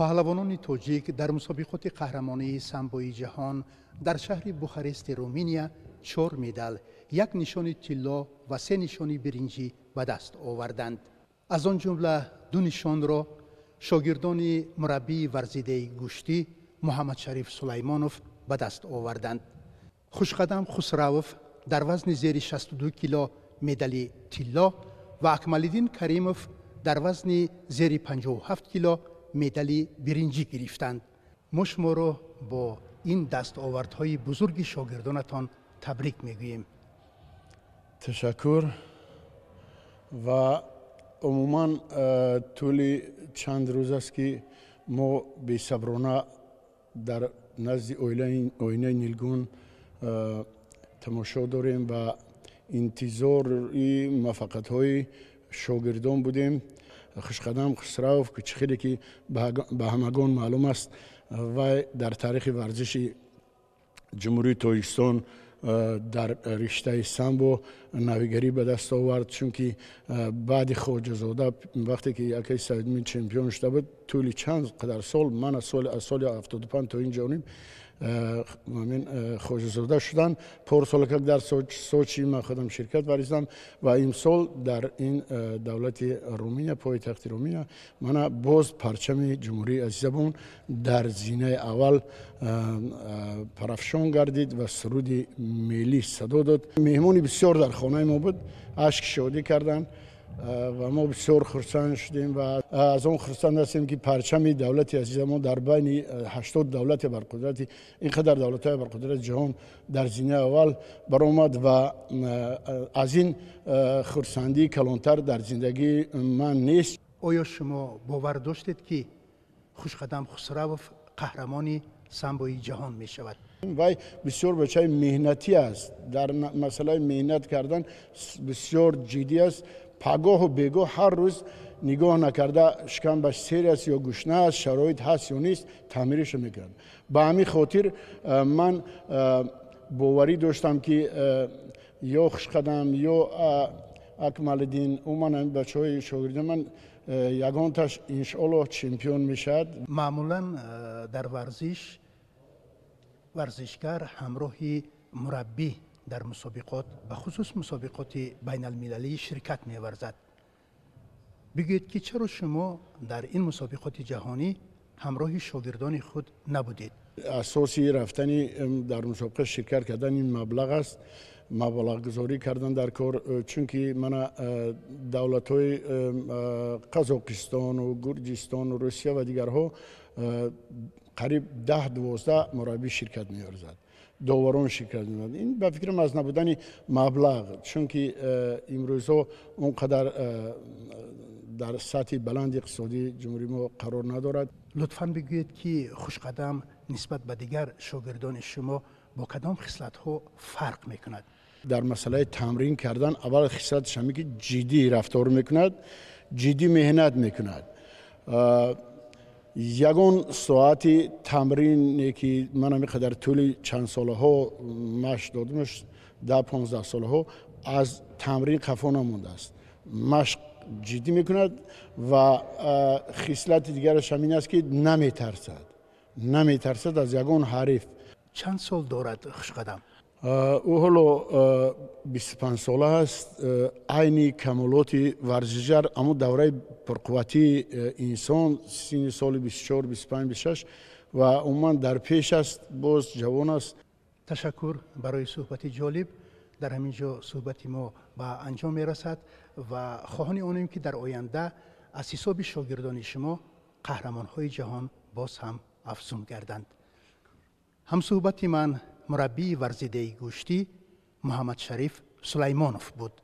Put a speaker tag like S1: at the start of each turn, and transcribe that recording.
S1: паҳлавонони тоҷик дар мусобиқоти қаҳрамонии самбои ҷаҳон дар шаҳри бухарести руминия чор медал як нишони тилло ва се нишони биринҷӣ ба даст оварданд. Аз он ҷумла ду нишонро шогирдони мураббии варзидаи гӯштӣ муҳаммадшариф сулаймонов ба даст оварданд. Хушқадам хусравов дар вазни зери 62 кило медали тилло ва акмалиддин каримов дар вазни зери 57 кило مدل برنجی گرفتند. ما شما با این دستاوردهای بزرگ شاگردانتان تبریک می‌گوییم
S2: تشکر. و عموما طول چند روز است که ما به صبرانه در نزد آینه نیلگون تماشا داریم و انتظار موفقیت های شاگردان بودیم. خوشقدم خسراوف کوچخیری که به همگان معلوم است. و در تاریخ ورزش جمهوری تویستان در رشته سمبو نویگری به دست آورد. چون که بعد خوجزاده وقتی که یکی سعید چمپیون شده بود طول چند قدر سال من از سال از سال 75 تا اینجا جانیم خواجه شدن پر که در سوچی من خودم شرکت ورزیدم و امسال در این دولت رومینیا پایتخت رومینیا من باز پرچم جمهوری عزیزه بون در زینه اول پرفشان گردید و سرود ملی صدا داد مهمونی بسیار در خانه ما بود اشک شادی کردند و ما بسیار خرسان شدیم و از اون خرسان هستیم که پرچم دولت عزیز ما در بین 80 دولت برقدرت اینقدر دولت های برقدرت جهان در زینه اول برآمد و از این خرسندی کلانتر در زندگی من نیست.
S1: آیا شما باور داشتید که خوشقدم خسروف قهرمانی سمبوی جهان می شود؟
S2: وای بسیار بچه مهنتی است. در مسئله مهنت کردن بسیار جدی است. پگاه و بیگاه هر روز نگاه نکرده شکم بش سیر است یا گشنه است شرایط هست یا نیست تعمیرش می‌کرد. به همین خاطر من باوری داشتم که یا خوشقدم یا اکمل دین اومن بچه های شاگرد من یگان تاش انشالله چمپیون می‌شد
S1: معمولا در ورزش ورزشکار همراهی مربی در مسابقات و خصوص مسابقات بین المللی شرکت می ورزد. بگید که چرا شما در این مسابقات جهانی همراه شاگردان خود نبودید؟
S2: اساسی رفتن در مسابقه شرکت کردن این مبلغ است مبلغ گذاری کردن در کار چون که من دولت های قزاقستان و گرجستان و روسیه و دیگرها قریب ده دوازده مربی شرکت میارزد доварон ширкат мекунад ин ба фикрам аз набудани маблағ чунки э, имрӯзҳо он қадар э, дар сатҳи баланди иқтисодии ҷумҳурии мо қарор надорад
S1: лутфан бигӯед ки хушқадам нисбат ба дигар шогирдони шумо бо кадом хислатҳо фарқ мекунад
S2: дар масъалаи тамрин кардан аввал хислаташ ҳаме ки ҷиддӣ рафтор мекунад ҷиддӣ меҳнат мекунад э, ягон соати тамрине ки ман ҳами қадар тӯли чандсолаҳо машқ додамаш да понздаҳ солаҳо аз тамрин қафо намондааст машқ ҷиддӣ мекунад ва хислати дигараш ҳамин аст ки наметарсад наметарсад аз ягон ҳариф
S1: чанд сол дорад хушқадам
S2: ӯ ҳоло бисту панҷсола аст айни камолоти варзишгар аммо давраи пурқувватии инсон синни соли бисту чор бисту панҷ бисту шаш ва умуман дар пеш аст боз ҷавон аст.
S1: Ташаккур барои суҳбати ҷолиб. Дар ҳамин ҷо суҳбати мо ба анҷом мерасад ва хоҳони онем ки дар оянда аз ҳисоби шогирдони шумо қаҳрамонҳои ҷаҳон боз ҳам афзун гарданд. Ҳамсуҳбати ман мураббии варзидаи гӯштӣ муҳаммадшариф сулаймонов буд